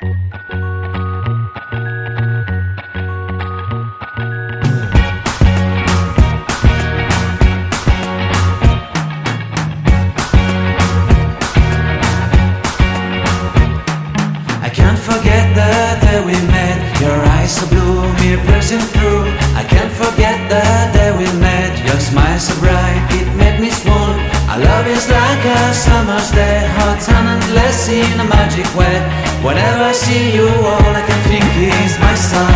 I can't forget the day we met. Your eyes so blue, me piercing through. I can't forget the day we met. Your smile so bright, it made me swoon. Our love is like a summer's day endless in a magic way. Whenever I see you, all I can think is my son.